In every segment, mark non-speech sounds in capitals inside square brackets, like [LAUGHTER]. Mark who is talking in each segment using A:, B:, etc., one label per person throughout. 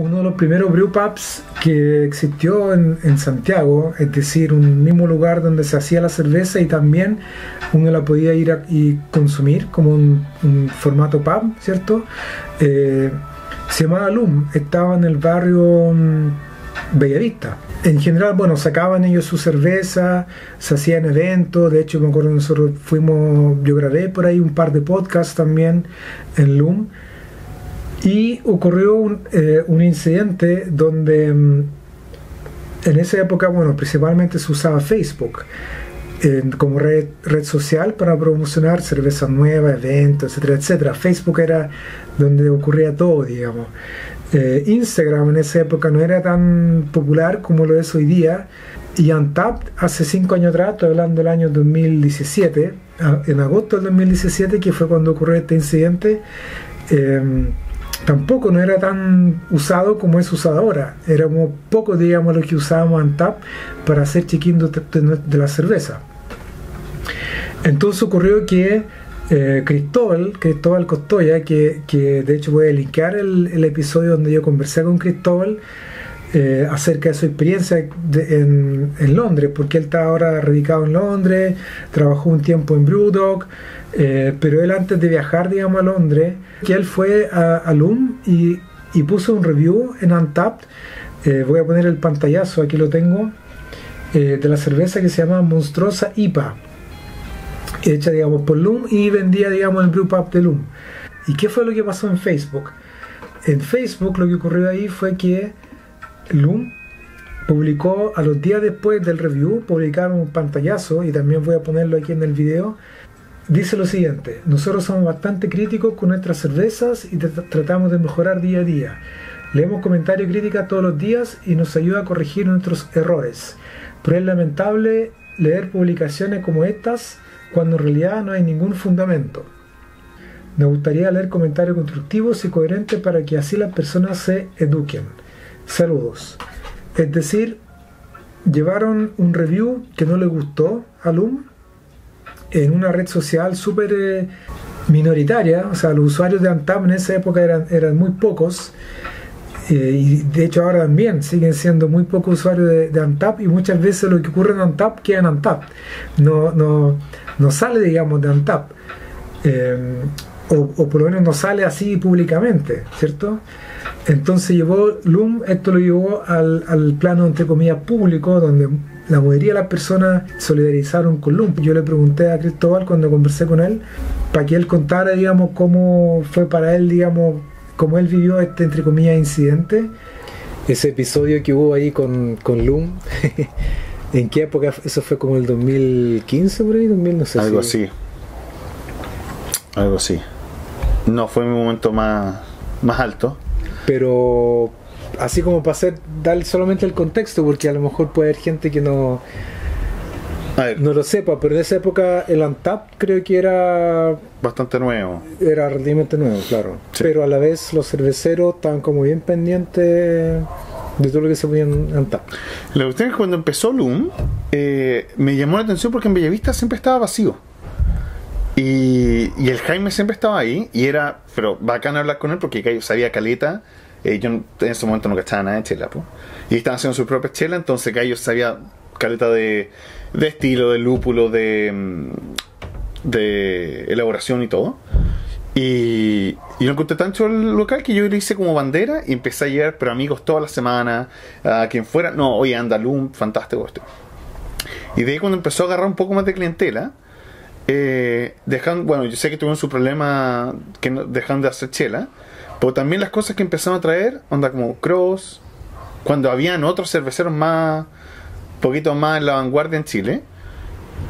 A: uno de los primeros brewpubs que existió en, Santiago, es decir, un mismo lugar donde se hacía la cerveza y también uno la podía ir a, y consumir como un, formato pub, ¿cierto? Eh, se llamaba Lum, estaba en el barrio um, Bellavista. En general, bueno, sacaban ellos su cerveza, se hacían eventos, de hecho me acuerdo nosotros fuimos, yo grabé por ahí un par de podcasts también en Loom y ocurrió un, eh, un incidente donde um, en esa época, bueno, principalmente se usaba Facebook como red, red social para promocionar cervezas nuevas, eventos, etcétera, etcétera. Facebook era donde ocurría todo, digamos. Eh, Instagram en esa época no era tan popular como lo es hoy día. Y Untapped hace cinco años atrás, estoy hablando del año 2017, en agosto del 2017, que fue cuando ocurrió este incidente, eh, tampoco no era tan usado como es usado ahora. Éramos pocos, digamos, los que usábamos Untapped para hacer check-in de, la cerveza. Entonces ocurrió que eh, Cristóbal, Cristóbal Costoya, que, de hecho voy a linkear el, episodio donde yo conversé con Cristóbal eh, acerca de su experiencia en, en, Londres, porque él está ahora radicado en Londres, trabajó un tiempo en Brewdog, eh, pero él antes de viajar, digamos, a Londres, que él fue a, a LUM y, y, puso un review en Untapped, eh, voy a poner el pantallazo, aquí lo tengo, de la cerveza que se llama Monstruosa IPA hecha digamos por Loom y vendía digamos el brewpub de Loom. ¿Y qué fue lo que pasó en Facebook? En Facebook lo que ocurrió ahí fue que Loom publicó a los días después del review, publicaron un pantallazo y también voy a ponerlo aquí en el video. Dice lo siguiente, nosotros somos bastante críticos con nuestras cervezas y tratamos de mejorar día a día. Leemos comentarios y críticas todos los días y nos ayuda a corregir nuestros errores. Pero es lamentable leer publicaciones como estas cuando en realidad no hay ningún fundamento. Me gustaría leer comentarios constructivos y coherentes para que así las personas se eduquen. Saludos. Es decir, llevaron un review que no le gustó a LUM en una red social súper eh, minoritaria, o sea, los usuarios de Antap en esa época eran, muy pocos, eh, y de hecho ahora también siguen siendo muy pocos usuarios de, de Antap y muchas veces lo que ocurre en Antap queda en Antap. No, no, no sale, digamos, de Antap. Eh, o, por lo menos no sale así públicamente, ¿cierto? Entonces llevó Loom, esto lo llevó al, al, plano, entre comillas, público, donde la mayoría de las personas solidarizaron con Loom. Yo le pregunté a Cristóbal cuando conversé con él, para que él contara, digamos, cómo fue para él, digamos, cómo él vivió este, entre comillas, incidente. Ese episodio que hubo ahí con, con Loom. [LAUGHS] ¿En qué época? Eso fue como el 2015 por ahí, 2000, no sé.
B: Algo si... así. Algo así. No fue mi momento más, más alto.
A: Pero así como para hacer, dar solamente el contexto, porque a lo mejor puede haber gente que no, no lo sepa, pero en esa época el Antap creo que era
B: bastante nuevo.
A: Era relativamente nuevo, claro. Sí. Pero a la vez los cerveceros estaban como bien pendientes de todo lo que se podía en Tap.
B: La cuestión es que cuando empezó Loom, eh, me llamó la atención porque en Bellavista siempre estaba vacío. Y, el Jaime siempre estaba ahí, y era, pero bacán hablar con él porque yo sabía caleta. Eh, yo en ese momento no cachaba nada de chela, pues. y estaban haciendo su propia chela, entonces Gallo sabía caleta de, de estilo, de lúpulo, de, mm, de elaboración y todo. Y, y lo encontré tan chulo el local que yo le hice como bandera y empecé a llevar, pero amigos toda la semana, a quien fuera. No, oye, Andalum, fantástico esto. Y de ahí cuando empezó a agarrar un poco más de clientela, eh, dejan, bueno, yo sé que tuvieron su problema que dejan de hacer chela, pero también las cosas que empezaron a traer, onda como Cross, cuando habían otros cerveceros más, poquito más en la vanguardia en Chile.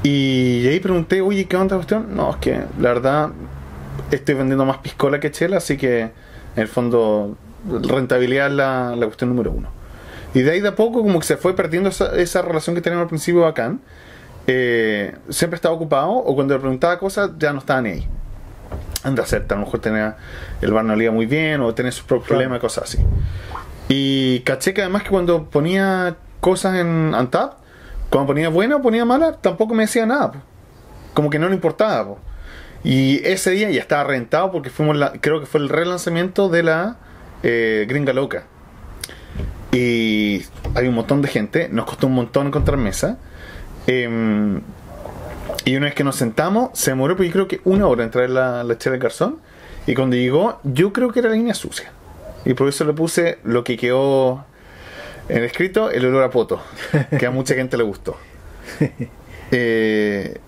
B: Y ahí pregunté, oye, ¿qué onda cuestión? No, es que la verdad estoy vendiendo más piscola que chela, así que en el fondo rentabilidad es la, la cuestión número uno. Y de ahí de a poco como que se fue perdiendo esa, esa relación que teníamos al principio bacán. Eh, siempre estaba ocupado o cuando le preguntaba cosas ya no estaba ni ahí. Anda a a lo mejor tenía el bar no le iba muy bien o tenía sus propios claro. problemas, cosas así. Y caché que además que cuando ponía cosas en Antap, cuando ponía buena o ponía mala, tampoco me decía nada. Como que no le importaba. Po. Y ese día ya estaba rentado porque fuimos la, creo que fue el relanzamiento de la eh, Gringa Loca. Y hay un montón de gente, nos costó un montón encontrar mesa. Em, y una vez que nos sentamos, se demoró, pues yo creo que una hora en traer la, la chela de garzón. Y cuando llegó, yo creo que era la línea sucia. Y por eso le puse lo que quedó en el escrito, el olor a poto, que a mucha gente le gustó. [LAUGHS] Eh,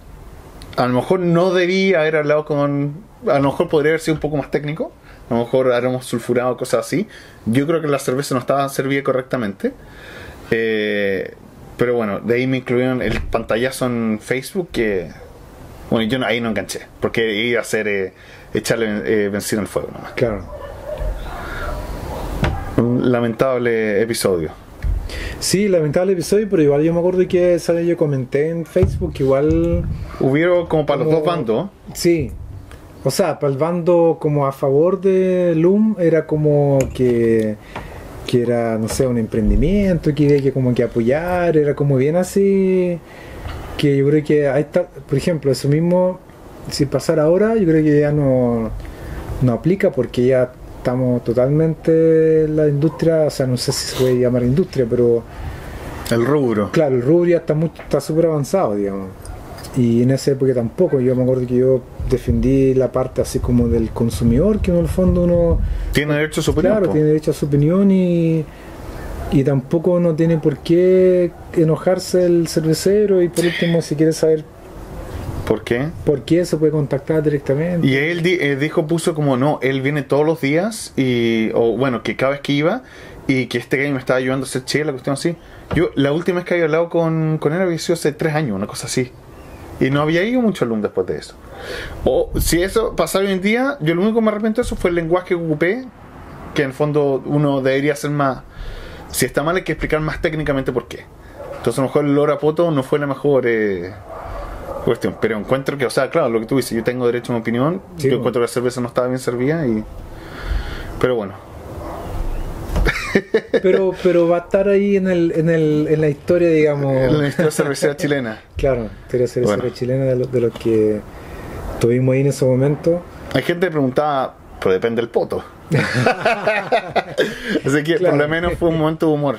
B: a lo mejor no debía haber hablado con. A lo mejor podría haber sido un poco más técnico. A lo mejor habremos sulfurado cosas así. Yo creo que la cerveza no estaba servida correctamente. Eh, pero bueno, de ahí me incluyeron el pantallazo en Facebook que. Bueno, yo no- ahí no enganché. Porque iba a ser eh, echarle eh, benzina al fuego nomás.
A: Claro.
B: Un lamentable episodio.
A: Sí, lamentable episodio, pero igual yo me acuerdo que esa yo comenté en Facebook que igual
B: Hubieron como para los dos bandos.
A: Sí. O sea, para el bando como a favor de Loom era como que, que era, no sé, un emprendimiento, que había que como que apoyar, era como bien así, que yo creo que ahí está, por ejemplo, eso mismo, si pasara ahora, yo creo que ya no, no aplica porque ya estamos totalmente en la industria, o sea, no sé si se puede llamar industria, pero
B: El rubro.
A: Claro, el rubro ya está muy, está súper avanzado, digamos. Y en esa época tampoco, yo me acuerdo que yo defendí la parte así como del consumidor, que en el fondo uno,
B: Tiene derecho a su opinión.
A: claro,
B: po.
A: tiene derecho a su opinión y, y tampoco no tiene por qué enojarse el cervecero y por último si quiere saber
B: ¿Por qué?
A: por qué se puede contactar directamente.
B: Y él di- eh, dijo, puso como no, él viene todos los días y, o bueno, que cada vez que iba y que este game me estaba ayudando a hacer chela, cuestión así. Yo, la última vez que había hablado con, con él había sido hace tres años, una cosa así. Y no había ido mucho alumno después de eso. O si eso pasara hoy en día, yo lo único que me arrepiento de eso fue el lenguaje que ocupé, que en el fondo uno debería ser más. Si está mal, hay que explicar más técnicamente por qué. Entonces, a lo mejor el Lora Poto no fue la mejor. eh, cuestión. Pero encuentro que, o sea, claro, lo que tú dices, yo tengo derecho a mi opinión.
A: Sí,
B: yo
A: bueno.
B: encuentro que la cerveza no estaba bien servida y. Pero bueno,
A: Pero, pero va a estar ahí en, el, en, el, en la historia, digamos.
B: la historia cervecera chilena.
A: Claro, historia cervecera
B: Bueno.
A: chilena de los de los que tuvimos ahí en ese momento.
B: Hay gente que preguntaba, pero depende del poto. [LAUGHS] Así que por
A: Claro.
B: lo menos fue un momento de humor.